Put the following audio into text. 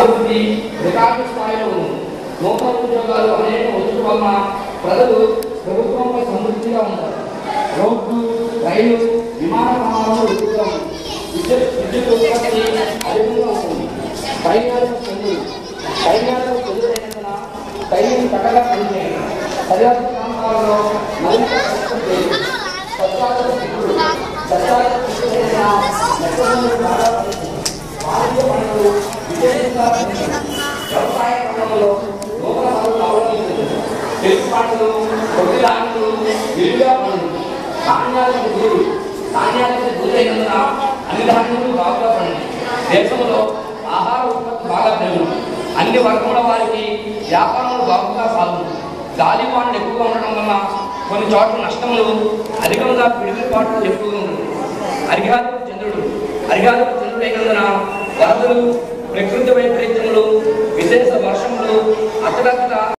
అభివృద్ధి రికార్డు స్థాయిలో ఉంది. నూతన ఉద్యోగాలు అనేక వచ్చుట వలన ప్రజలు ప్రభుత్వంపై సమృద్ధిగా ఉంటారు. రోడ్లు రైలు విమానాశ్రయాలు ఎక్కువగా ఉంది విద్యుత్ విద్యుత్ ఉత్పత్తి అధికంగా ఉంటుంది. సైన్యాలకు చెంది సైన్యాలకు చెందిన సైన్యం చక్కగా పనిచేయాలి సరిహద్దు ప్రాంతాలలో మరింత కష్టం చేయాలి వ్యవసాయ రంగంలో నూతన పనులు అవలంబించారు తెలుగు పంటలు కొద్ది ధాన్యాలు విరిగా పనులు ధాన్యాలకు గురి ధాన్యాలకు గురైనందున అన్ని ధాన్యాలు బాగా పండి దేశంలో ఆహార ఉత్పత్తి బాగా పెరుగుతుంది అన్ని వర్గముల వారికి వ్యాపారాలు బాగుగా సాగుతుంది గాలి వానలు ఎక్కువగా ఉండడం వల్ల కొన్ని చోట్ల నష్టములు అధికంగా పిడుగుపాట్లు ఎక్కువగా ఉంటుంది అరిఘాతపు చంద్రుడు అరిఘాతపు చంద్రుడు అయినందున వరదలు ప్రకృతి দশম লোক আচ্ছা,